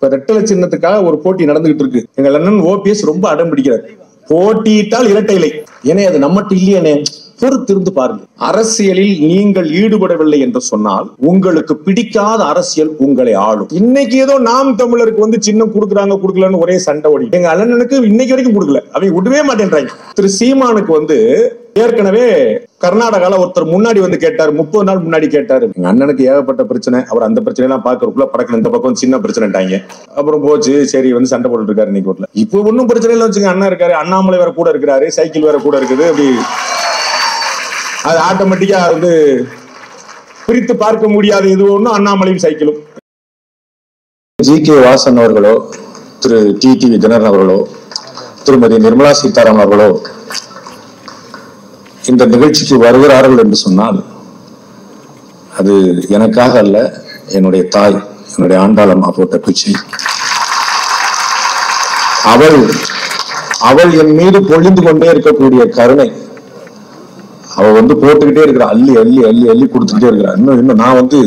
இப்ப ரெட்டலை சின்னத்துக்காக ஒரு போட்டி நடந்துகிட்டு இருக்கு. எங்கள் அண்ணன் ஓபிஎஸ் ரொம்ப அடம் பிடிக்கிறார். போட்டியிட்டால் இரட்டை இலை. ஏனே அது நம்மட்டு இல்லையேனே பொறுத்திருந்து பாருங்க அரசியலில் நீங்கள் ஈடுபடவில்லை என்று சொன்னால் உங்களுக்கு பிடிக்காத அரசியல் உங்களை ஆளும். இன்னைக்கு ஏதோ நாம் தமிழருக்கு வந்து சின்னம் கொடுக்குறாங்க கொடுக்கலன்னு ஒரே சண்டை ஓடி எங்க அண்ணனுக்கு இன்னைக்கு வரைக்கும் கொடுக்கல. அவங்க விடவே மாட்டேன்றாங்க. திரு சீமானுக்கு வந்து ஏற்கனவே கர்நாடகால ஒருத்தர் முன்னாடி வந்து கேட்டாரு முப்பது நாள் முன்னாடி கேட்டாரு. எங்க அண்ணனுக்கு ஏகப்பட்ட பிரச்சனை. அவர் அந்த பிரச்சனை எல்லாம் பாக்குறதுக்குள்ள படக்கணும் இந்த பக்கம் சின்ன பிரச்சனைட்டாங்க அப்புறம் போச்சு சரி வந்து சண்டை போட்டுட்டு இருக்காரு இன்னைக்கு வீட்டுல இப்போ ஒன்னும் பிரச்சனை இல்லை வச்சுங்க அண்ணன் இருக்காரு அண்ணாமலை வேற கூட இருக்கிறாரு சைக்கிள் வேற கூட இருக்குது அப்படி அது ஆட்டோமேட்டிக்கா வந்து பிரித்து பார்க்க முடியாத. இது ஒண்ணும் அண்ணாமலையும் சைக்கிளும். ஜி. கே. வாசன் அவர்களோ திரு. டி. டி. தினரன் அவர்களோ திருமதி. நிர்மலா சீதாராமன் அவர்களோ இந்த நிகழ்ச்சிக்கு வருகிறார்கள் என்று சொன்னால் அது எனக்காக அல்ல என்னுடைய தாய் என்னுடைய ஆண்டாளம்மா போட்ட பிச்சை அவள் அவள் என் மீது பொழிந்து கொண்டே இருக்கக்கூடிய கருணை. அவ வந்து போட்டுக்கிட்டே இருக்கிறா அள்ளி அள்ளி அள்ளி அள்ளி கொடுத்துக்கிட்டே இருக்கிறா. இன்னும் இன்னும் நான் வந்து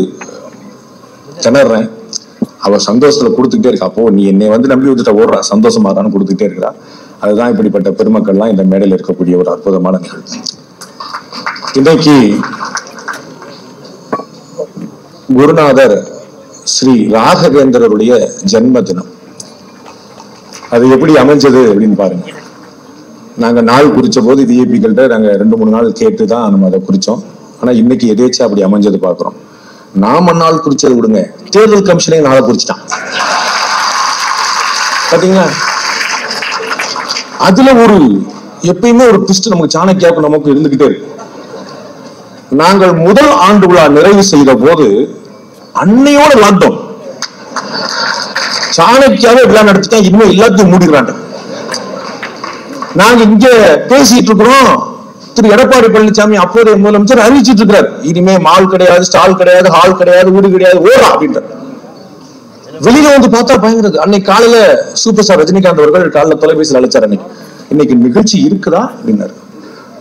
திணறேன் அவ சந்தோஷத்துல கொடுத்துக்கிட்டே இருக்கா. அப்போ நீ என்னை வந்து நம்பி வந்துட்ட ஓடுறா. சந்தோஷமா தான் கொடுத்துக்கிட்டே இருக்கிறா. அதுதான் இப்படிப்பட்ட பெருமக்கள்லாம் இந்த மேடையில் இருக்கக்கூடிய ஒரு அற்புதமான நிகழ்வு. இன்னைக்கு குருநாதர் ஸ்ரீ ராகவேந்திரருடைய ஜென்ம தினம் அது எப்படி அமைஞ்சது அப்படின்னு பாருங்க நாங்க நாள் குறிச்ச போது டிஏபிகள்கிட்ட நாங்க ரெண்டு மூணு நாள் கேட்டு தான் நம்ம அதை குறிச்சோம். ஆனா இன்னைக்கு எதேச்சும் அப்படி அமைஞ்சது பாக்குறோம் நாம நாள் குறிச்சது விடுங்க. தேர்தல் கமிஷனே நாளை குறிச்சிட்டான். பாத்தீங்களா? அதுல ஒரு எப்பயுமே ஒரு ட்விஸ்ட் நமக்கு சாணக்கியாவுக்கு நமக்கு இருந்துகிட்டே இருக்கு. நாங்கள் முதல் ஆண்டு விழா நிறைவு செய்த போது அன்னையோட லாக்டவுன் சாணக்கியாவே விழா நடத்திட்டா இன்னும் எல்லாத்தையும் மூடிக்கிறாங்க நாங்க இங்க பேசிட்டு இருக்கிறோம். திரு எடப்பாடி பழனிசாமி அப்போதைய முதலமைச்சர் அறிவிச்சிட்டு இருக்கிறார். இனிமே மால் கிடையாது ஸ்டால் கிடையாது ஹால் கிடையாது வீடு கிடையாது ஓடா அப்படின்ற வெளியில வந்து பார்த்தா பயங்கரது. அன்னைக்கு காலையில சூப்பர் ஸ்டார் ரஜினிகாந்த் அவர்கள் காலைல தொலைபேசியில் அழைச்சார் அன்னைக்கு. இன்னைக்கு நிகழ்ச்சி இருக்குதா அப்படின்னாரு.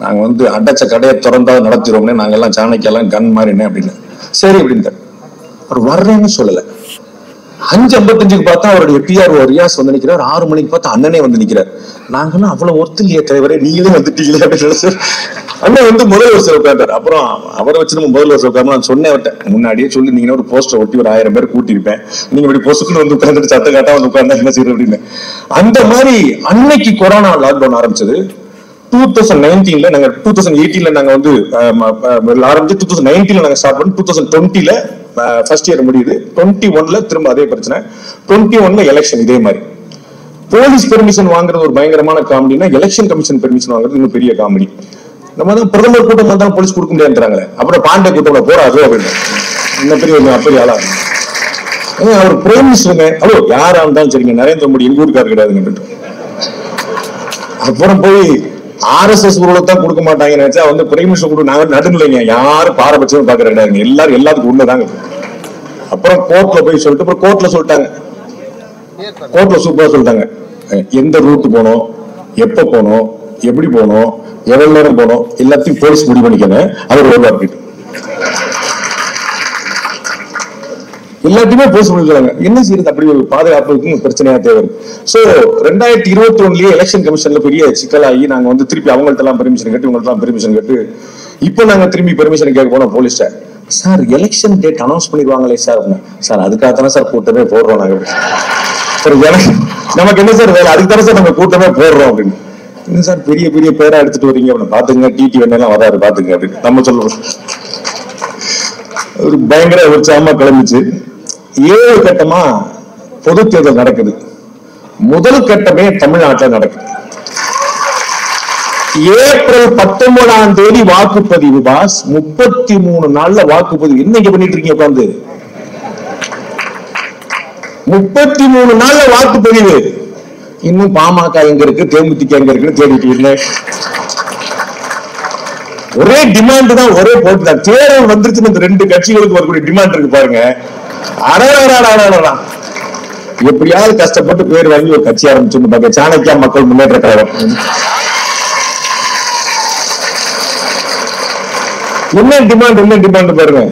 நாங்கள் வந்து அடைச்ச கடையை திறந்தா நடத்திடுவோம்னே நாங்கள் எல்லாம் சாணக்கியெல்லாம் கண் மாதிரினே அப்படின்னு. சரி அப்படின்ட்டார் அவர் வர்றேன்னு சொல்லலை. அஞ்சு ஐம்பத்தஞ்சுக்கு பார்த்தா அவருடைய பிஆர் ரியாஸ் வந்து நிற்கிறார் ஆறு மணிக்கு பார்த்தா அண்ணனே வந்து நிற்கிறார் நாங்கெல்லாம் அவ்வளவு ஒருத்தர் தலைவரே நீங்களே வந்துட்டீங்களே அப்படின்னு அண்ணன் வந்து முதல் வருஷம் உட்காந்தார் அப்புறம் அவரை வச்சு நம்ம முதல் வருஷம் உட்காந்து நான் சொன்னேன் அவர்கிட்ட. முன்னாடியே சொல்லி நீங்க ஒரு போஸ்டர் ஒட்டி ஒரு ஆயிரம் பேர் கூட்டியிருப்பேன். நீங்க இப்படி பொசுக்குன்னு வந்து உட்காந்துட்டு சத்த காட்டா வந்து உட்காந்தா என்ன செய்யுது அப்படின்னு. அந்த மாதிரி அன்னைக்கு கொரோனா லாக்டவுன் ஆரம்பிச்சது. டூ தௌசண்ட் நைன்டீன்ல நாங்க டூ தௌசண்ட் எயிட்டீன்ல நாங்க வந்து ஆரம்பிச்சு டூ தௌசண்ட் நைன்டீன்ல நாங்க ஸ்டார்ட் பண்ணி டூ தௌசண்ட் டுவெண்ட்டில ஃபர்ஸ்ட் இயர் முடியுது. டுவெண்ட்டி ஒன்ல திரும்ப அதே பிரச்சனை. டுவெண்ட்டி ஒன்ல எலெக்ஷன் இதே மாதிரி. போலீஸ் பெர்மிஷன் வாங்குறது ஒரு பயங்கரமான காமெடினா எலெக்ஷன் கமிஷன் பெர்மிஷன் வாங்குறது இன்னும் பெரிய காமெடி. நம்ம தான் பிரதமர் கூட்டம் வந்தாலும் போலீஸ் கொடுக்க முடியாதுறாங்களே அப்புறம் பாண்டே கூட்டம் போறாது அப்படின்னு இந்த பெரிய ஒரு அப்படி ஆளா? அவர் பிரைம் மினிஸ்டருங்க ஹலோ யாரா இருந்தாலும் சரிங்க. நரேந்திர மோடி எங்க ஊருக்கார் கிடையாதுங்க. அப்புறம் போய் ஆர்எஸ்எஸ் தான் கொடுக்க மாட்டாங்க நினைச்சா வந்து பிரைம் மினிஸ்டர் கூட நாங்க நடுநிலைங்க. யாரும் பாரபட்சம் பாக்குற கிடையாதுங்க எல்லாரும் எல்லாத்துக்கும் உண்மைதாங்க அப்புறம் கோர்ட்ல போய் சொல்லிட்டு அப்புறம் கோர்ட்ல சொல்லிட்டாங்க. கோர்ட்ல சூப்பரா சொல்லிட்டாங்க. எந்த ரூட் போனோம்? எப்ப போனோம்? எப்படி போனோம்? எவ்வளவு நேரம் போனோம்? எல்லாத்தையும் போலீஸ் முடிவு பண்ணிக்கணும் அவர் வருவார் அப்படின்னு. எல்லாத்தையுமே போஸ்ட் பண்ணிக்கிறாங்க என்ன செய்யறது? அப்படி ஒரு பாதுகாப்புக்கும் பிரச்சனையா தேவை. சோ ரெண்டாயிரத்தி இருபத்தி ஒண்ணுலயே எலெக்ஷன் கமிஷன்ல பெரிய சிக்கலாகி நாங்க வந்து திருப்பி அவங்கள்ட்ட எல்லாம் பெர்மிஷன் கேட்டு இவங்கள்ட்ட எல்லாம் பெர்மிஷன் கேட்டு இப்போ நாங்க திரும்பி பெர்மிஷன் கேட்க போனோம் police sir election date announce பண்ணிடுவாங்களே sir sir அதுக்காக தானே சார் கூட்டமே போடுறோம் நாங்க. சார் எனக்கு நமக்கு என்ன சார் வேலை? அதுக்கு தானே சார் நம்ம கூட்டமே போடுறோம் அப்படின்னு. என்ன சார் பெரிய பெரிய பேரா எடுத்துட்டு வரீங்க? அப்படின்னு பாத்துங்க டிடி வேணெல்லாம் வராரு பாத்துங்க அப்படின்னு. நம்ம சொல்லுவோம் ஒரு பயங்கர உற்சாகமா கிளம்பிச்சு. ஏழு கட்டமா பொது தேர்தல் நடக்குது. முதல் கட்டமே தமிழ்நாட்டில் நடக்குது. ஏப்ரல் பத்தொன்பதாம் தேதி வாக்குப்பதிவு பாஸ். முப்பத்தி மூணு நாள்ல வாக்குப்பதிவு. என்ன இங்க பண்ணிட்டு இருக்கீங்க உட்காந்து முப்பத்தி மூணு நாள்ல வாக்குப்பதிவு. இன்னும் பாமக எங்க இருக்கு? தேமுதிக எங்க இருக்குன்னு தேடிட்டு ஒரே டிமாண்ட் தான் ஒரே போட்டு தான். தேர்தல் வந்துருச்சுன்னு இந்த ரெண்டு கட்சிகளுக்கு வரக்கூடிய டிமாண்ட் இருக்கு பாருங்க. அடடா எப்படியாவது கஷ்டப்பட்டு பேர் வாங்கி ஒரு கட்சி ஆரம்பிச்சு பாக்க சாணக்கியா மக்கள் முன்னேற்ற கழகம். என்ன டிமாண்ட் என்ன டிமாண்ட் பாருங்க.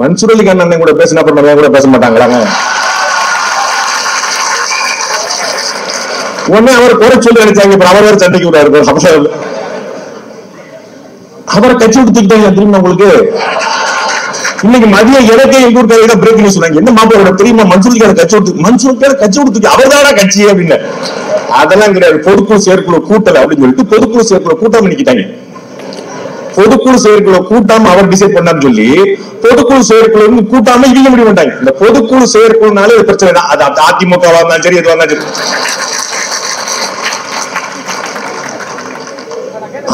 மன்சூர் அலி கூட பேசினா அப்புறம் கூட பேச மாட்டாங்களாங்க உடனே அவர் குறை சொல்லி அடிச்சாங்க இப்ப அவர் வேற சண்டைக்கு விடாரு அவரை கட்சி விட்டு திரும்ப உங்களுக்கு? இன்னைக்கு மதியம் இறக்கை எங்க ஊர் கையில பிரேக் நியூஸ் சொன்னாங்க. என்ன மாப்பிளோட தெரியுமா? மன்சூரிக்கார கட்சி விட்டு மன்சூரிக்கார கட்சி கொடுத்துக்கு அவர்தானா கட்சி அப்படின்னு. அதெல்லாம் கிடையாது. பொதுக்குழு செயற்குழு கூட்டல அப்படின்னு சொல்லிட்டு பொதுக்குழு செயற்குழு கூட்டம் நினைக்கிட்டாங்க பொதுக்குழு செயற்குழு கூட்டாம அவர் டிசைட் பண்ணான்னு சொல்லி பொதுக்குழு செயற்குழு வந்து கூட்டாம இவங்க முடிய மாட்டாங்க இந்த பொதுக்குழு செயற்குழுனாலே பிரச்சனை தான் அது அது அதிமுகவா இருந்தாலும் சரி எதுவா இருந்தாலும் சரி.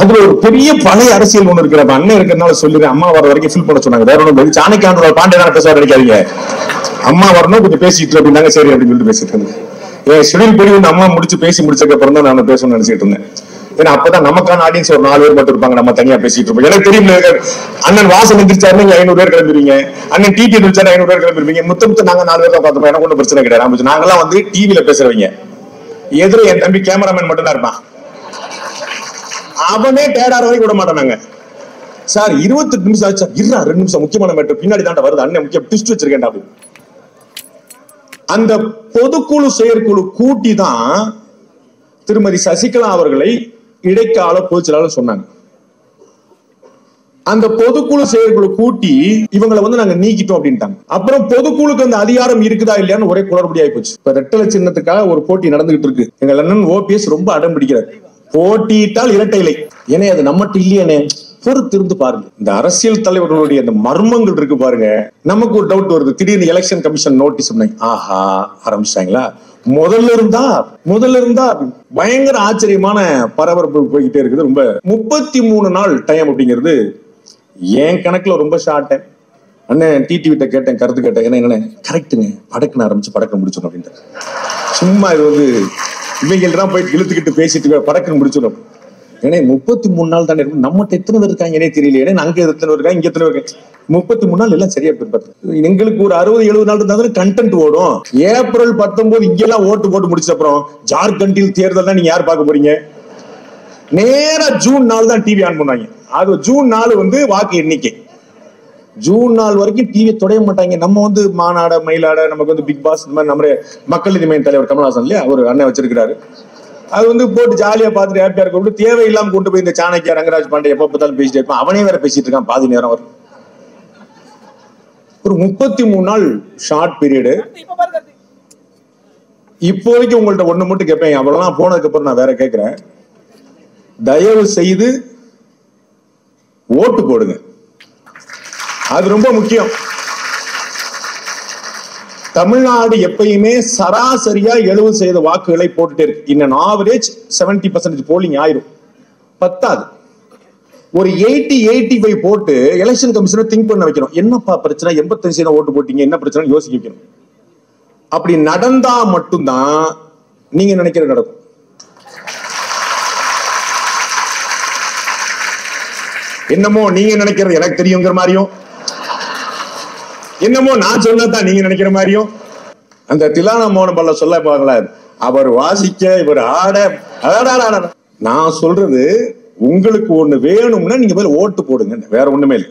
அதுல ஒரு பெரிய பழைய அரசியல் ஒண்ணு இருக்கிற அண்ணன் இருக்கிறதுனால சொல்லுங்க அம்மா வர வரைக்கும் ஃபில் பண்ண சொன்னாங்க. வேற ஒன்றும் சாணக்கியாண்டோட பாண்டியனான பேச நினைக்காதீங்க. அம்மா வரணும் கொஞ்சம் பேசிட்டு அப்படின்னாங்க. சரி அப்படின்னு சொல்லிட்டு பேசிட்டு இருந்தேன். என் ஷெடியூல் படி வந்து அம்மா முடிச்சு பேசி முடிச்சதுக்கு அப்புறம் தான் நான் பேசணும்னு நினைச்சிட்டு இருந்தேன். ஏன்னா அப்பதான் நமக்கான ஆடியன்ஸ் ஒரு நாலு பேர் மட்டும் இருப்பாங்க. நம்ம தனியா பேசிட்டு இருப்போம். எனக்கு தெரியும் அண்ணன் வாசம் எந்திரிச்சாரு நீங்க ஐநூறு பேர் கிளம்பிடுவீங்க அண்ணன் டிடி எந்திரிச்சாரு ஐநூறு பேர் கிளம்பிடுவீங்க முத்த முத்த நாங்க நாலு பேர் தான் பார்த்துப்போம். எனக்கு ஒன்றும் பிரச்சனை கிடையாது. நாங்கெல்லாம் வந்து டிவியில பேசுறவங்க. எதிர என் தம்பி கேமராமேன் மட்டும் தான் இருப்பான். அவனே தேடார வரைக்கும் விட மாட்டானாங்க சார் இருபத்தெட்டு நிமிஷம் ஆச்சு. சார் ரெண்டு நிமிஷம். முக்கியமான மேட்டர் பின்னாடி தாண்டா வருது. அண்ணன் முக்கிய டிஸ்ட் வச்சிருக்கேன் அப்படி. அந்த பொதுக்குழு செயற்குழு கூட்டி தான் திருமதி சசிகலா அவர்களை இடைக்கால பொதுச்செயலாளர் சொன்னாங்க. அந்த பொதுக்குழு செயற்குழு கூட்டி இவங்களை வந்து நாங்க நீக்கிட்டோம் அப்படின்ட்டாங்க. அப்புறம் பொதுக்குழுக்கு அந்த அதிகாரம் இருக்குதா இல்லையான்னு ஒரே குளறுபடி ஆயிப்போச்சு இப்ப ரெட்டலை சின்னத்துக்காக ஒரு போட்டி நடந்துகிட்டு இருக்கு. எங்க அண்ணன் ஓபிஎஸ் ரொம்ப அடம் பிடிக்கிறார். போட்டியிட்டால் இரட்டை இலை. ஏனே அது நம்மகிட்ட இல்லையானே. பொறுத்து இருந்து பாருங்க. இந்த அரசியல் தலைவர்களுடைய அந்த மர்மங்கள் இருக்கு பாருங்க. நமக்கு ஒரு டவுட் வருது. திடீர்னு எலெக்ஷன் கமிஷன் நோட்டீஸ் ஆஹா ஆரம்பிச்சிட்டாங்களா? முதல்ல இருந்தா முதல்ல இருந்தா பயங்கர ஆச்சரியமான பரபரப்பு போய்கிட்டே இருக்குது. ரொம்ப முப்பத்தி மூணு நாள் டைம் அப்படிங்கிறது என் கணக்குல ரொம்ப ஷார்ட் அண்ணன் டிடி விட்ட கேட்டேன் கருத்து கேட்டேன். என்ன என்ன கரெக்டுங்க படக்குன்னு ஆரம்பிச்சு படக்க முடிச்சிடும் அப்படின்ட்டு. சும்மா இது வந்து இவங்க எல்லாம் போயிட்டு இழுத்துக்கிட்டு பேசிட்டு படக்குன்னு முடிச்சிடும். ஏன்னா முப்பத்தி மூணு நாள் தானே இருக்கும். நம்மகிட்ட எத்தனை பேர் இருக்காங்க? தெரியல ஏன்னா அங்க எத்தனை இருக்காங்க? இங்க எத்தனை இருக்காங்க? முப்பத்தி மூணு நாள் எல்லாம் சரியா போய் எங்களுக்கு ஒரு அறுபது எழுபது நாள் இருந்தாலும் கண்டென்ட் ஓடும். ஏப்ரல் பத்தொன்பது இங்கெல்லாம் ஓட்டு போட்டு முடிச்ச அப்புறம் ஜார்க்கண்டில் தேர்தல் தான் நீங்க யார் பார்க்க போறீங்க? நேரா ஜூன் நாள் தான் டிவி ஆன் பண்ணுவாங்க. அது ஜூன் நாலு வந்து வாக்கு எண்ணிக்கை. ஜூன் நாள் வரைக்கும் டிவி தொடைய மாட்டாங்க. நம்ம வந்து மாநாட மயிலாட நமக்கு வந்து பிக் பாஸ் இந்த மாதிரி நம்ம மக்கள் நீதி மையம் தலைவர் கமல்ஹாசன் இல்லையா? அவர் அண்ணன் வச்சிருக்கிறாரு. அது வந்து போட்டு ஜாலியா பார்த்துட்டு ஹாப்பியா இருக்க விட்டு தேவையில்லாம கொண்டு போய் இந்த சாணக்கியா ரங்கராஜ் பாண்டே எப்ப பார்த்தாலும் பேசிட்டு இருப்பான். அவனே வேற பேசிட்டு இருக்கான் பாதி நேரம் வரும் ஒரு முப்பத்தி மூணு நாள் ஷார்ட் பீரியடு இப்போதைக்கு உங்கள்ட்ட ஒண்ணு மட்டும் கேட்பேன் அவ்வளவுலாம் போனதுக்கு அப்புறம் நான் வேற கேட்கிறேன் தயவு செய்து ஓட்டு போடுங்க. அது ரொம்ப முக்கியம். தமிழ்நாடு எப்பயுமே சராசரியா எழுபது சதவீத வாக்குகளை போட்டுட்டே இருக்கு. இன்னும் ஆவரேஜ் செவன்டி பர்சன்டேஜ் போலிங் ஆயிரும். பத்தாது. ஒரு எயிட்டி எயிட்டி ஃபைவ் போட்டு எலெக்ஷன் கமிஷனை திங்க் பண்ண வைக்கணும். என்னப்பா பிரச்சனை? எண்பத்தஞ்சு சதவீதம் ஓட்டு போட்டீங்க. என்ன பிரச்சனை யோசிக்க வைக்கணும். அப்படி நடந்தா மட்டும்தான் நீங்க நினைக்கிறது நடக்கும். என்னமோ நீங்க நினைக்கிறது எனக்கு தெரியுங்கிற மாதிரியும் என்னமோ நான் சொன்னதான் நீங்க நினைக்கிற மாதிரியும் அந்த திலானா மோகன பல்ல சொல்ல பாங்களா அவர் வாசிக்க இவர் ஆட நான் சொல்றது உங்களுக்கு ஒண்ணு வேணும்னா நீங்க போய் ஓட்டு போடுங்க. வேற ஒண்ணுமே இல்லை.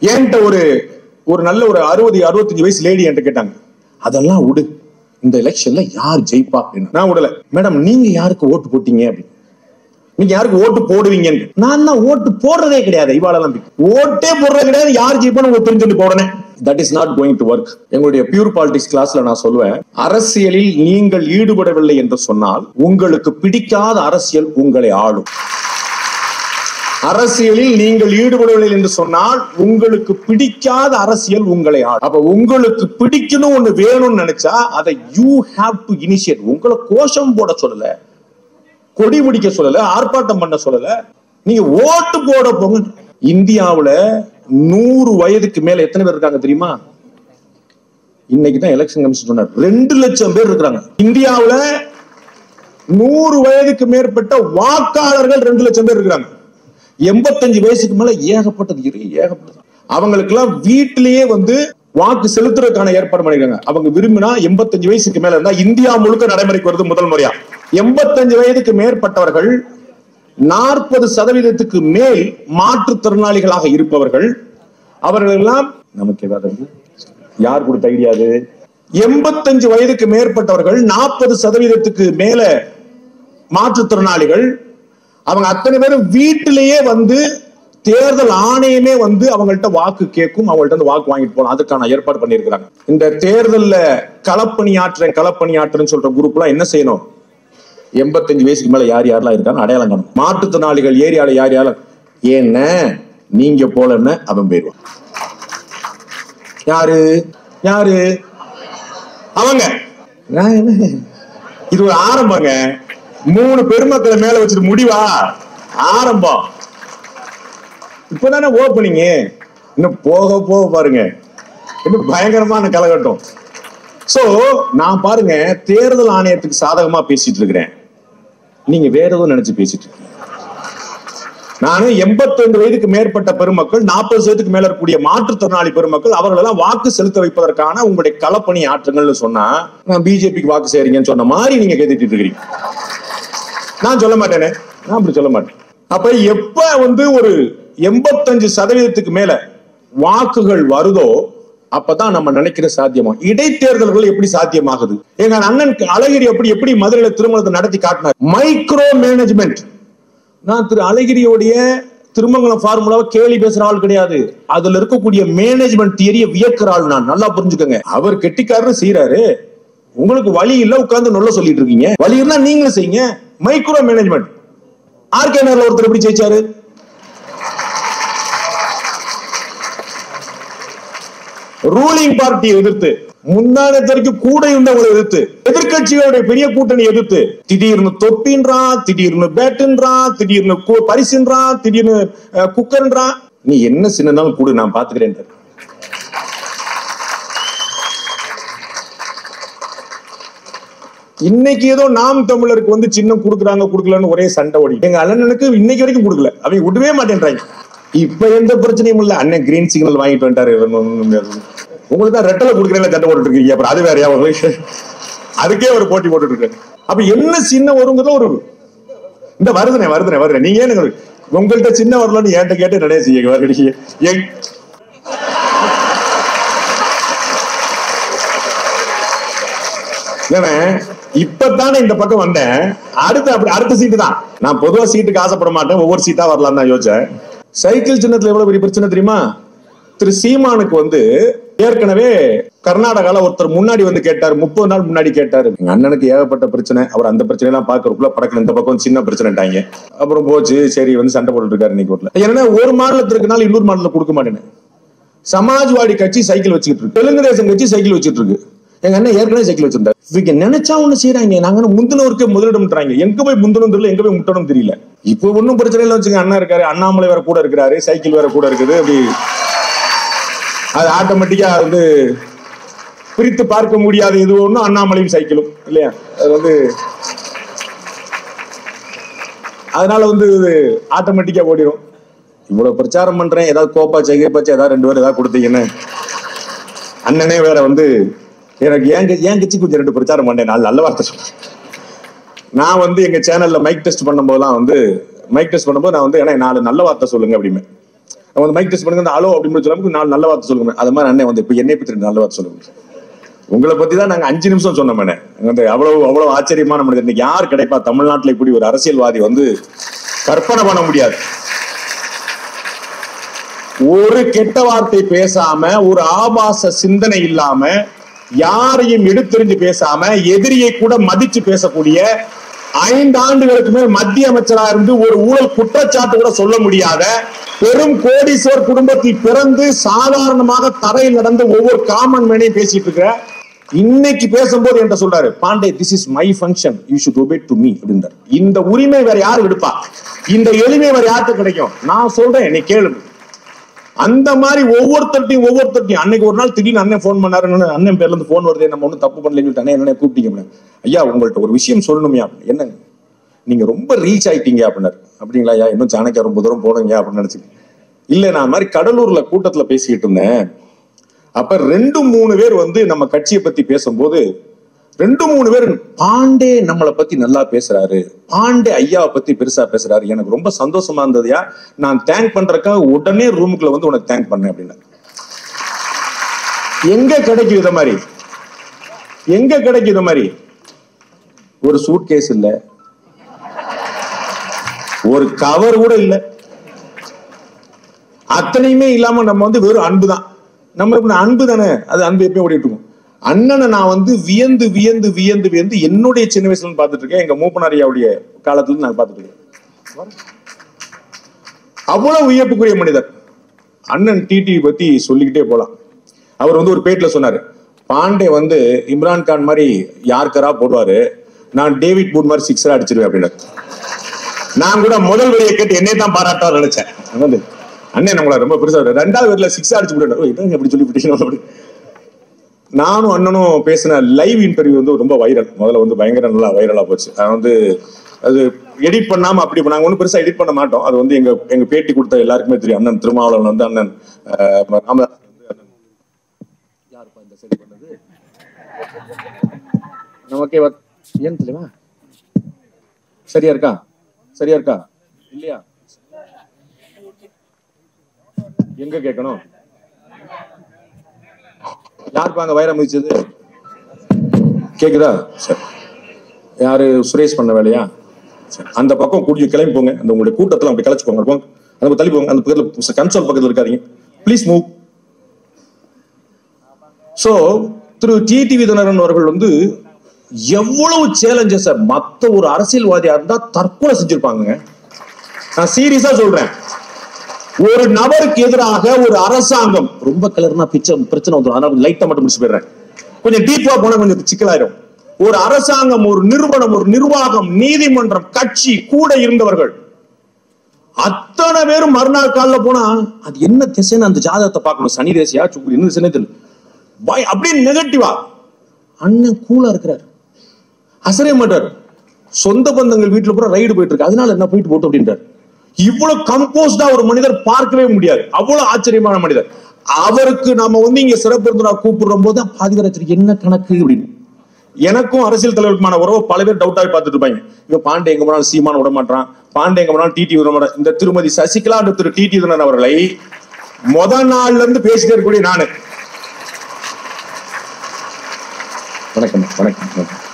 என்கிட்ட ஒரு ஒரு நல்ல ஒரு அறுபது அறுபத்தஞ்சு வயசு லேடி என்கிட்ட கேட்டாங்க. அதெல்லாம் விடு. இந்த எலெக்ஷன்ல யார் ஜெயிப்பா? அப்படின்னு. நான் விடல. மேடம் நீங்க யாருக்கு ஓட்டு போட்டீங்க? அப்படின்னு. நீங்க யாருக்கு ஓட்டு போடுவீங்கன்னு? நான் தான் ஓட்டு போடுறதே கிடையாது இவாளெல்லாம் ஓட்டே போடுறது கிடையாது யார் ஜெயிப்பான்னு உங்களுக்கு தெரிஞ்சுட்டு போடனே that is not going to work எங்களுடைய பியூர் பாலிடிக்ஸ் கிளாஸ்ல நான் சொல்லுவேன் அரசியலில் நீங்கள் ஈடுபடவில்லை என்று சொன்னால் உங்களுக்கு பிடிக்காத அரசியல் உங்களை ஆளும். அரசியலில் நீங்கள் ஈடுபடவில்லை என்று சொன்னால் உங்களுக்கு பிடிக்காத அரசியல் உங்களை ஆளும். அப்ப உங்களுக்கு பிடிக்கணும் ஒண்ணு வேணும்னு நினைச்சா அதை யூ ஹாவ் டு இனிஷியேட் உங்களை கோஷம் போட சொல்லல. கொடி முடிக்க சொல்லல ஆர்ப்பாட்டம் பண்ண சொல்லல. நீங்க ஓட்டு போட போங்க. இந்தியாவுல நூறு வயதுக்கு மேல எத்தனை பேர் இருக்காங்க தெரியுமா? இன்னைக்கு தான் எலெக்ஷன் கமிஷன் சொன்னார். ரெண்டு லட்சம் பேர் இருக்கிறாங்க. இந்தியாவுல நூறு வயதுக்கு மேற்பட்ட வாக்காளர்கள் ரெண்டு லட்சம் பேர் இருக்கிறாங்க. எண்பத்தஞ்சு வயசுக்கு மேல ஏகப்பட்டது இரு ஏகப்பட்டது. அவங்களுக்கு எல்லாம் வீட்டிலேயே வந்து வாக்கு செலுத்துறதுக்கான ஏற்பாடு பண்ணிருக்காங்க. அவங்க விரும்பினா எண்பத்தஞ்சு வயசுக்கு மேல இருந்தா இந்தியா முழுக்க நடைமுறைக்கு வருது முதல் முறையா. எண்பத்தஞ்சு வயதுக்கு மேற்பட்டவர்கள் நாற்பது சதவீதத்துக்கு மேல் மாற்றுத்திறனாளிகளாக இருப்பவர்கள். அவர்கள் எல்லாம் நமக்கு ஏதாவது யார் கொடுத்த ஐடியா அது? எண்பத்தஞ்சு வயதுக்கு மேற்பட்டவர்கள் நாற்பது சதவீதத்துக்கு மேல மாற்றுத்திறனாளிகள் அவங்க அத்தனை பேரும் வீட்டிலேயே வந்து தேர்தல் ஆணையமே வந்து அவங்கள்ட்ட வாக்கு கேட்கும் அவங்கள்ட்ட வந்து வாக்கு வாங்கிட்டு போகலாம் அதுக்கான ஏற்பாடு பண்ணியிருக்கிறாங்க. இந்த தேர்தல்ல களப்பணியாற்றுறேன் களப்பணியாற்றுன்னு சொல்ற குரூப்லாம் என்ன செய்யணும்? எண்பத்தஞ்சு வயசுக்கு மேல யார் யாரெல்லாம் இருக்காங்க அடையாளம் காணும். மாற்றுத்திறனாளிகள் ஏரியால யார் யாரும் ஏன்ன நீங்க போலன்னு அவன் போயிடுவான். யாரு? யாரு? அவங்க. இது ஒரு ஆரம்பங்க. மூணு பெருமக்களை மேல வச்சுட்டு முடிவா? ஆரம்பம். இப்பதானே ஓப்பனிங் இன்னும் போக போக பாருங்க. இன்னும் பயங்கரமான காலகட்டம். சோ நான் பாருங்க தேர்தல் ஆணையத்துக்கு சாதகமா பேசிட்டு இருக்கிறேன். நீங்க வேற எதுவும் நினைச்சு பேசிட்டு நானும் 82 வயதுக்கு மேற்பட்ட பெருமக்கள் நாற்பது வயதுக்கு மேல இருக்கக்கூடிய மாற்றுத்திறனாளி பெருமக்கள் அவர்களெல்லாம் வாக்கு செலுத்த வைப்பதற்கான உங்களுடைய களப்பணி ஆற்றுங்கள்னு சொன்னா நான் பிஜேபிக்கு வாக்கு செய்றீங்கன்னு சொன்ன மாதிரி நீங்க கேட்டுட்டு இருக்கிறீங்க. நான் சொல்ல மாட்டேனே. நான் அப்படி சொல்ல மாட்டேன். அப்ப எப்ப வந்து ஒரு எண்பத்தஞ்சு சதவீதத்துக்கு மேல வாக்குகள் வருதோ அப்பதான் நம்ம நினைக்கிற சாத்தியமா? இடைத்தேர்தல்கள் எப்படி சாத்தியமாகுது? எங்க அண்ணன் அழகிரி எப்படி எப்படி மதுரையில திருமணத்தை நடத்தி காட்டினார்? மைக்ரோ மேனேஜ்மெண்ட் நான் திரு அழகிரியோடைய திருமங்கலம் ஃபார்முலாவை கேலி பேசுற ஆள் கிடையாது. அதுல இருக்கக்கூடிய மேனேஜ்மெண்ட் தியரிய வியக்கிற ஆள் நான். நல்லா புரிஞ்சுக்கோங்க. அவர் கெட்டிக்காரரு செய்யறாரு உங்களுக்கு வழி இல்ல உட்கார்ந்து நொல்ல சொல்லிட்டு இருக்கீங்க. வழி இருந்தா நீங்களும் செய்யுங்க. மைக்ரோ மேனேஜ்மெண்ட் ஆர்கே நகர்ல ஒருத்தர் எப்படி ஜெயிச்சாரு? ரூலிங் பார்ட்டியை எதிர்த்து முந்தானத்திற்கு கூட இருந்தவங்களை எதிர்த்து எதிர்கட்சிகளுடைய பெரிய கூட்டணி எதிர்த்து திடீர்னு தொப்பின்றான் திடீர்னு பேட்டுன்றான் திடீர்னு பரிசுன்றான் திடீர்னு அஹ், குக்கர்ன்றான் நீ என்ன சின்னதாலும் கூடு நான் பாத்துக்கிறேன் இன்னைக்கு ஏதோ நாம் தமிழருக்கு வந்து சின்னம் கொடுக்குறாங்க கொடுக்கலன்னு ஒரே சண்டை ஓடி எங்க அண்ணனுக்கு இன்னைக்கு வரைக்கும் கொடுக்கல. அவங்க விடவே மாட்டேன்றாங்க. இப்ப எந்த பிரச்சனையும் இல்ல. அண்ணன் கிரீன் சிக்னல் வாங்கிட்டு வந்துட்டாரு. உங்களுக்கு தான் ரெட்டலை கொடுக்குறேன் சண்டை போட்டுட்டு இருக்கீங்க அப்புறம் அது வேறையா உங்களுக்கு அதுக்கே ஒரு போட்டி போட்டுட்டு இருக்காரு அப்ப என்ன சின்ன வருங்கிறத ஒரு இந்த வருதுனே வருதுனே வருதுனே நீங்க ஏன் உங்கள்கிட்ட சின்ன வரலன்னு என்கிட்ட கேட்டு நிறைய செய்யுங்க வருகிறீங்க எங் இப்பதானே இந்த பக்கம் வந்தேன். அடுத்த அப்படி அடுத்த சீட்டு தான். நான் பொதுவா சீட்டுக்கு ஆசைப்பட மாட்டேன். ஒவ்வொரு சீட்டா வரலாம் தான் யோசிச்சேன். சைக்கிள் சின்னத்துல எவ்வளவு பெரிய பிரச்சனை தெரியுமா? திரு சீமானுக்கு வந்து ஏற்கனவே கர்நாடகால ஒருத்தர் முன்னாடி வந்து கேட்டார் முப்பது நாள் முன்னாடி கேட்டார். எங்க அண்ணனுக்கு ஏகப்பட்ட பிரச்சனை. அவர் அந்த பிரச்சனை எல்லாம் பாக்குறதுக்குள்ள படக்குல இந்த பக்கம் சின்ன பிரச்சனைட்டாங்க அப்புறம் போச்சு சரி வந்து சண்டை போட்டு இருக்காரு இன்னைக்கு வீட்டுல ஏன்னா ஒரு மாநிலத்திற்குனால இன்னொரு மாநிலத்தில் கொடுக்க மாட்டேன்னு. சமாஜ்வாடி கட்சி சைக்கிள் வச்சுக்கிட்டு இருக்கு. தெலுங்கு தேசம் கட்சி சைக்கிள் வச்சுட்டு இருக்கு. எங்க அண்ணன் ஏற்கனவே சைக்கிள் வச்சிருந்தாரு. இவங்க நினைச்சா ஒண்ணு செய்யறாங்க நாங்க என்ன முந்தினவருக்கே முதலிடம்ன்றாங்க. எங்க போய் முந்தணும் தெரியல எங்க போய் முட்டணும் தெரியல. இப்ப ஒன்னும் பிரச்சனை இல்லை. வச்சுங்க அண்ணா இருக்காரு. அண்ணாமலை வேற கூட இருக்கிறாரு. சைக்கிள் வேற கூட இருக்குது. அப்படி அது ஆட்டோமேட்டிக்கா வந்து பிரித்து பார்க்க முடியாத இது ஒண்ணும் அண்ணாமலையும் சைக்கிளும் இல்லையா? அது வந்து அதனால வந்து ஆட்டோமேட்டிக்கா ஓடிடும் இவ்வளவு பிரச்சாரம் பண்றேன். ஏதாவது கோப்பாச்சா கேப்பாச்சா ஏதாவது ரெண்டு பேரும் ஏதாவது கொடுத்தீங்கன்னு. அண்ணனே வேற வந்து எனக்கு என் க- கட்சி கொஞ்சம் ரெண்டு பிரச்சாரம் பண்ணேன். நாலு நல்ல வார்த்தை சொல்றேன் நான் வந்து எங்க சேனல்ல மைக் டெஸ்ட் பண்ணும்போதெல்லாம் வந்து மைக் டெஸ்ட் பண்ணும்போது நான் வந்து ஏன்னா நாலு நல்ல வார்த்தை சொல்லுங்க அப்படின்னு நான் வந்து மைக் டெஸ்ட் பண்ணுங்க அலோ அப்படின்னு சொல்லும்போது நாலு நல்ல வார்த்தை சொல்லுங்க. அது மாதிரி அண்ணன் வந்து இப்ப என்னை பத்தி ரெண்டு நல்ல வார்த்தை சொல்லுங்க உங்களை பத்தி தான் நாங்க அஞ்சு நிமிஷம் சொன்னோம் வந்து அவ்வளவு அவ்வளவு ஆச்சரியமான மனிதர். இன்னைக்கு யார் கிடைப்பா? தமிழ்நாட்டுல இப்படி ஒரு அரசியல்வாதி வந்து கற்பனை பண்ண முடியாது. ஒரு கெட்ட வார்த்தை பேசாம ஒரு ஆபாச சிந்தனை இல்லாம யாரையும் எடுத்தெறிஞ்சு பேசாம எதிரியை கூட மதிச்சு பேசக்கூடிய ஐந்து ஆண்டுகளுக்கு மேல் மத்திய அமைச்சரா இருந்து ஒரு ஊழல் குற்றச்சாட்டு கூட சொல்ல முடியாத பெரும் கோடீஸ்வர் குடும்பத்தில் பிறந்து சாதாரணமாக தரையில் நடந்து ஒவ்வொரு காமன் மேனையும் பேசிட்டு இருக்கிற இன்னைக்கு பேசும்போது என்ன சொல்றாரு Pandey this is my function you should obey to me அப்படின்றார். இந்த உரிமை வேற யாரு எடுப்பா? இந்த எளிமை வேற யாருக்கு கிடைக்கும்? நான் சொல்றேன் நீ கேளு அந்த மாதிரி ஒவ்வொருத்தர்ட்டையும் ஒவ்வொருத்தர்ட்டையும் அன்னைக்கு ஒரு நாள் திடீர்னு அண்ணன் ஃபோன் பண்ணாரு. அண்ணன் பேர்ல இருந்து ஃபோன் வருது. நம்ம ஒன்றும் தப்பு பண்ணலன்னு சொல்லிட்டு அண்ணன் என்ன கூப்பிட்டீங்க ஐயா உங்கள்கிட்ட ஒரு விஷயம் சொல்லணுமையா. என்னங்க? நீங்க ரொம்ப ரீச் ஆயிட்டீங்க அப்படின்னாரு. அப்படிங்களா ஐயா? இன்னும் சாணக்கியா ரொம்ப தூரம் போனீங்க அப்படின்னு நினைச்சு. இல்ல நான் மாதிரி கடலூர்ல கூட்டத்துல பேசிக்கிட்டு இருந்தேன். அப்ப ரெண்டு மூணு பேர் வந்து நம்ம கட்சியை பத்தி பேசும்போது ரெண்டு மூணு பேர் பாண்டே நம்மளை பத்தி நல்லா பேசுறாரு. பாண்டே ஐயாவை பத்தி பெருசா பேசுறாரு. எனக்கு ரொம்ப சந்தோஷமா இருந்ததுயா? நான் தேங்க் பண்றக்கா உடனே ரூமுக்குள்ள வந்து உனக்கு தேங்க் பண்ணேன் அப்படின்னு. எங்க கிடைக்கும் இத மாதிரி? எங்க கிடைக்கும் இத மாதிரி? ஒரு சூட் கேஸ் இல்ல. ஒரு கவர் கூட இல்ல. அத்தனையுமே இல்லாம நம்ம வந்து வெறும் அன்பு தான் நம்ம அன்பு தானே? அது அன்பு எப்பயும் ஓடிட்டு இருக்கும். அண்ணனை நான் வந்து வியந்து வியந்து வியந்து வியந்து என்னுடைய சின்ன வயசுல இருந்து பார்த்துட்டு இருக்கேன். எங்க மூப்பனாரியாவுடைய காலத்துல இருந்து நான் பார்த்துட்டு இருக்கேன். அவ்வளவு வியப்புக்குரிய மனிதர். அண்ணன் டிடி பத்தி சொல்லிக்கிட்டே போலாம். அவர் வந்து ஒரு பேட்டில் சொன்னாரு. பாண்டே வந்து இம்ரான் கான் மாதிரி யாருக்கரா போடுவாரு? நான் டேவிட் பூட் மாதிரி சிக்ஸரா அடிச்சிருவேன் அப்படின்னு. நான் கூட முதல் வரியை கேட்டு என்னை தான் பாராட்டார் நினைச்சேன். வந்து அண்ணன் நம்மள ரொம்ப பெருசா ரெண்டாவது வரியில சிக்ஸ் அடிச்சு போட்டு எப்படி சொல்லி விட்டீங்க நானும் அண்ணனும் பேசின லைவ் இன்டர்வியூ வந்து ரொம்ப வைரல் முதல்ல வந்து பயங்கர நல்லா வைரலா போச்சு. அது வந்து அது எடிட் பண்ணாம அப்படி நாங்கள் ஒன்றும் பெருசாக எடிட் பண்ண மாட்டோம். அது வந்து எங்க எங்க பேட்டி கொடுத்த எல்லாருக்குமே தெரியும். அண்ணன் திருமாவளவன் வந்து அண்ணன் ராமதாஸ் வந்து அண்ணன். யாருப்பா இந்த சரி பண்ணது? நமக்கே ஏன் தெரியுமா? சரியா இருக்கா? சரியா இருக்கா? இல்லையா? எங்க கேட்கணும்? யாருப்பா அங்க வைரம் மிதிச்சது? கேக்குதா? சரி. யாரு சுரேஷ் பண்ண வேலையா? சரி. அந்த பக்கம் கூடிய கிளம்பி போங்க. அந்த உங்களுடைய கூட்டத்தில் அப்படி கலைச்சு போங்க. போங்க. அந்த தள்ளி போங்க. அந்த பக்கத்தில் கன்சோல் பக்கத்தில் இருக்காதீங்க. Please move so Thiru TTV Dhinakaran அவர்கள் வந்து எவ்வளவு சேலஞ்சஸ் மற்ற ஒரு அரசியல்வாதியா இருந்தா தற்கொலை செஞ்சிருப்பாங்க நான் சீரியஸா சொல்றேன். ஒரு நபருக்கு எதிராக ஒரு அரசாங்கம் ரொம்ப கலர்னா பிச்சை பிரச்சனை வந்துடும் அதனால லைட்டா மட்டும் முடிச்சு போயிடுறேன். கொஞ்சம் டீப்பா போனா கொஞ்சம் சிக்கலாயிரும். ஒரு அரசாங்கம் ஒரு நிறுவனம் ஒரு நிர்வாகம் நீதிமன்றம் கட்சி கூட இருந்தவர்கள் அத்தனை பேரும் மறுநாள் காலில் போனா அது என்ன திசைன்னு அந்த ஜாதகத்தை பார்க்கணும். சனி தேசியா சுக்கு என்ன திசைன்னு தெரியும் பய அப்படியே நெகட்டிவா அண்ணன் கூலா இருக்கிறார். அசரே மாட்டார். சொந்த பந்தங்கள் வீட்டுல பூரா ரைடு போயிட்டு இருக்கு. அதனால என்ன போயிட்டு போட்டு அப்படின்றார். இவ்வளவு கம்போஸ்டா ஒரு மனிதர் பார்க்கவே முடியாது. அவ்வளவு ஆச்சரியமான மனிதர். அவருக்கு நாம வந்து இங்க சிறப்பு விருந்தினரா கூப்பிடுற போது தான் என்ன கணக்கு அப்படின்னு. எனக்கும் அரசியல் தலைவருக்குமான உறவு பல பேர் டவுட்டாவே பார்த்துட்டு இருப்பாங்க. இவன் பாண்டே எங்க போனாலும் சீமான விட மாட்டான். பாண்டே எங்க போனாலும் டிடி விட மாட்டான். இந்த திருமதி சசிகலா என்ற திரு டிடி தினன் அவர்களை முத நாள்ல இருந்து பேசிட்டே இருக்கக்கூடிய நானு. வணக்கம் வணக்கம் வணக்கம்.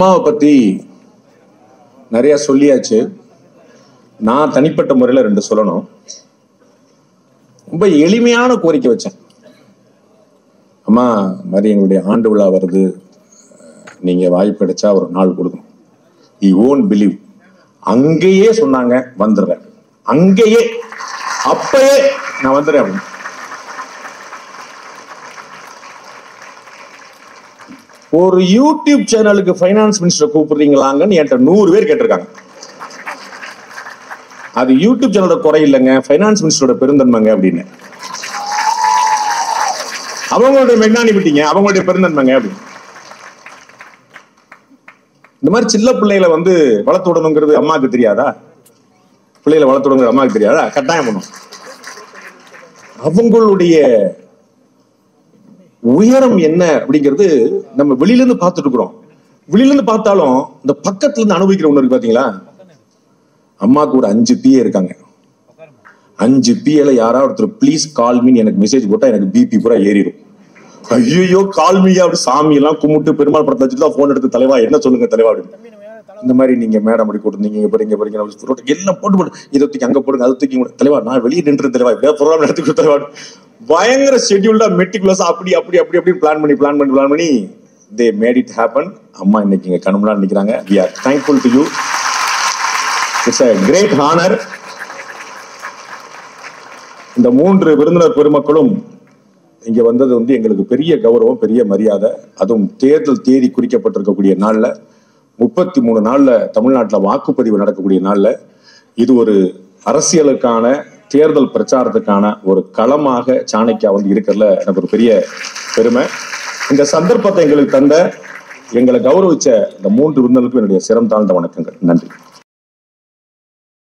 அம்மாவை பத்தி நிறைய சொல்லியாச்சு. நான் தனிப்பட்ட முறையில் ரெண்டு சொல்லணும். ரொம்ப எளிமையான கோரிக்கை வச்சேன். அம்மா மாதிரி எங்களுடைய ஆண்டு விழா வருது. நீங்க வாய்ப்பு கிடைச்சா ஒரு நாள் கொடுக்கணும். யூ ஓன் பிலீவ் அங்கேயே சொன்னாங்க வந்துடுறேன். அங்கேயே அப்பயே நான் வந்துடுறேன் அப்படின்னு. ஒரு யூடியூப் சேனலுக்கு ஃபைனான்ஸ் மினிஸ்டர் கூப்பிடுறீங்களாங்கன்னு என்கிட்ட நூறு பேர் கேட்டிருக்காங்க. அது யூடியூப் சேனலோட குறை இல்லைங்க ஃபைனான்ஸ் மினிஸ்டரோட பெருந்தன்மைங்க அப்படின்னு. அவங்களுடைய மெக்னானி விட்டீங்க அவங்களுடைய பெருந்தன்மைங்க அப்படின்னு. இந்த மாதிரி சின்ன பிள்ளைகளை வந்து வளர்த்து விடணுங்கிறது அம்மாவுக்கு தெரியாதா? பிள்ளைகளை வளர்த்து விடணுங்கிறது அம்மாவுக்கு தெரியாதா? கட்டாயம் பண்ணும். அவங்களுடைய உயரம் என்ன அப்படிங்கிறது நம்ம வெளியில இருந்து பார்த்துட்டு இருக்கிறோம். வெளியில இருந்து பார்த்தாலும் இந்த பக்கத்துல இருந்து அனுபவிக்கிற ஒண்ணு இருக்கு பாத்தீங்களா? அம்மாவுக்கு ஒரு அஞ்சு பிஏ இருக்காங்க. அஞ்சு பிஏல யாராவது ஒருத்தர் ப்ளீஸ் கால் மீன் எனக்கு மெசேஜ் போட்டா எனக்கு பிபி பூரா ஏறிடும் ஐயோ கால்மியா அப்படி சாமி எல்லாம் கும்பிட்டு பெருமாள் படத்தை வச்சுட்டு தான் போன் எடுத்து தலைவா என்ன சொல்லுங்க தலைவா அப்படின்னு. இந்த மாதிரி நீங்க மேடம் அப்படி கொடுத்தீங்க இங்க போறீங்க போறீங்க எல்லாம் போட்டு போட்டு இதை தூக்கி அங்க போடுங்க அதை தூக்கி தலைவா நான் வெளியே நின்று தலைவா இப்படியா ப்ரோக்ராம் நடத்தி தலைவா பயங்கர ஷெட்யூல்டா மெட்டிகுலஸா அப்படி அப்படி அப்படி அப்படி பிளான் பண்ணி பிளான் பண்ணி பிளான் பண்ணி தே மேட் இட் ஹேப்பன் அம்மா இன்னைக்கு இங்க கண்முடா நிக்கிறாங்க. We are thankful to you it's a great honour இந்த மூன்று விருந்தினர் பெருமக்களும் இங்க வந்தது வந்து எங்களுக்கு பெரிய கௌரவம் பெரிய மரியாதை. அதுவும் தேர்தல் தேதி குறிக்கப்பட்டிருக்கக்கூடிய நாள்ல முப்பத்தி மூணு நாள்ல தமிழ்நாட்டில் வாக்குப்பதிவு நடக்கக்கூடிய நாள்ல இது ஒரு அரசியலுக்கான தேர்தல் பிரச்சாரத்துக்கான ஒரு களமாக சாணக்கியா வந்து இருக்கிறதுல எனக்கு ஒரு பெரிய பெருமை. இந்த சந்தர்ப்பத்தை எங்களுக்கு தந்த எங்களை கௌரவிச்ச இந்த மூன்று விருந்தலுக்கும் என்னுடைய சிரம் தாழ்ந்த வணக்கங்கள். நன்றி.